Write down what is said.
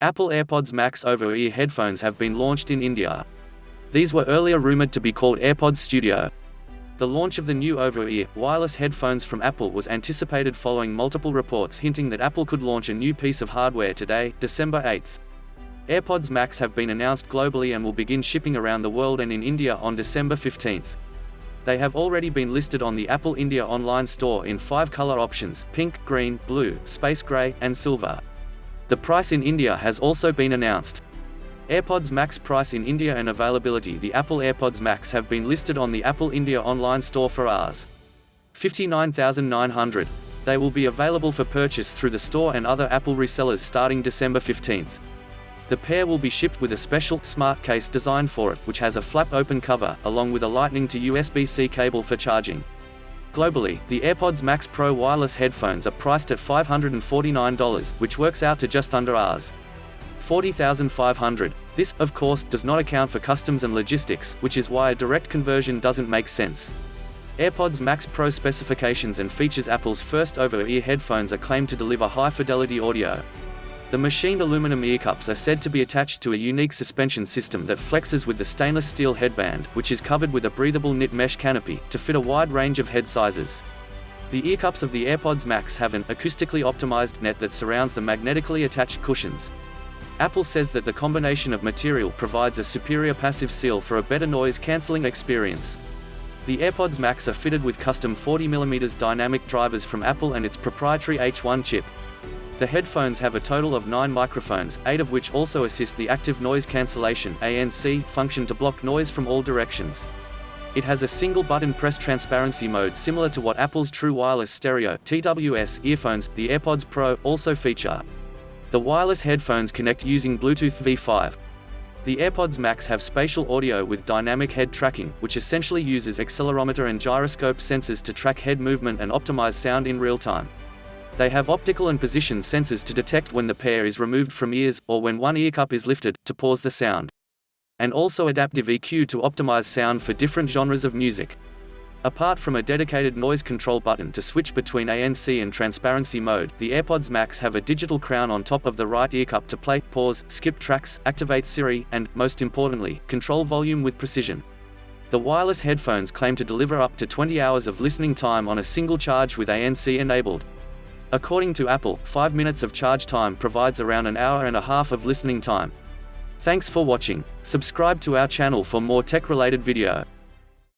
Apple AirPods Max over-ear headphones have been launched in India. These were earlier rumored to be called AirPods Studio. The launch of the new over-ear, wireless headphones from Apple was anticipated following multiple reports hinting that Apple could launch a new piece of hardware today, December 8. AirPods Max have been announced globally and will begin shipping around the world and in India on December 15. They have already been listed on the Apple India online store in five color options, pink, green, blue, space gray, and silver. The price in India has also been announced. AirPods Max price in India and availability The Apple AirPods Max have been listed on the Apple India online store for Rs. 59,900. They will be available for purchase through the store and other Apple resellers starting December 15th. The pair will be shipped with a special, smart case designed for it, which has a flap-open cover, along with a lightning to USB-C cable for charging. Globally, the AirPods Max Pro wireless headphones are priced at $549, which works out to just under Rs. 40,500. This, of course, does not account for customs and logistics, which is why a direct conversion doesn't make sense. AirPods Max Pro specifications and features Apple's first over-ear headphones are claimed to deliver high-fidelity audio. The machined aluminum ear cups are said to be attached to a unique suspension system that flexes with the stainless steel headband, which is covered with a breathable knit mesh canopy, to fit a wide range of head sizes. The ear cups of the AirPods Max have an acoustically optimized net that surrounds the magnetically attached cushions. Apple says that the combination of material provides a superior passive seal for a better noise-canceling experience. The AirPods Max are fitted with custom 40mm dynamic drivers from Apple and its proprietary H1 chip. The headphones have a total of 9 microphones, 8 of which also assist the active noise cancellation ANC function to block noise from all directions. It has a single button press transparency mode similar to what Apple's True Wireless Stereo TWS earphones, the AirPods Pro, also feature. The wireless headphones connect using Bluetooth V5. The AirPods Max have spatial audio with dynamic head tracking, which essentially uses accelerometer and gyroscope sensors to track head movement and optimize sound in real time. They have optical and position sensors to detect when the pair is removed from ears, or when one ear cup is lifted, to pause the sound. And also adaptive EQ to optimize sound for different genres of music. Apart from a dedicated noise control button to switch between ANC and transparency mode, the AirPods Max have a digital crown on top of the right ear cup to play, pause, skip tracks, activate Siri, and, most importantly, control volume with precision. The wireless headphones claim to deliver up to 20 hours of listening time on a single charge with ANC enabled. According to Apple, 5 minutes of charge time provides around an hour and a half of listening time. Thanks for watching. Subscribe to our channel for more tech-related video.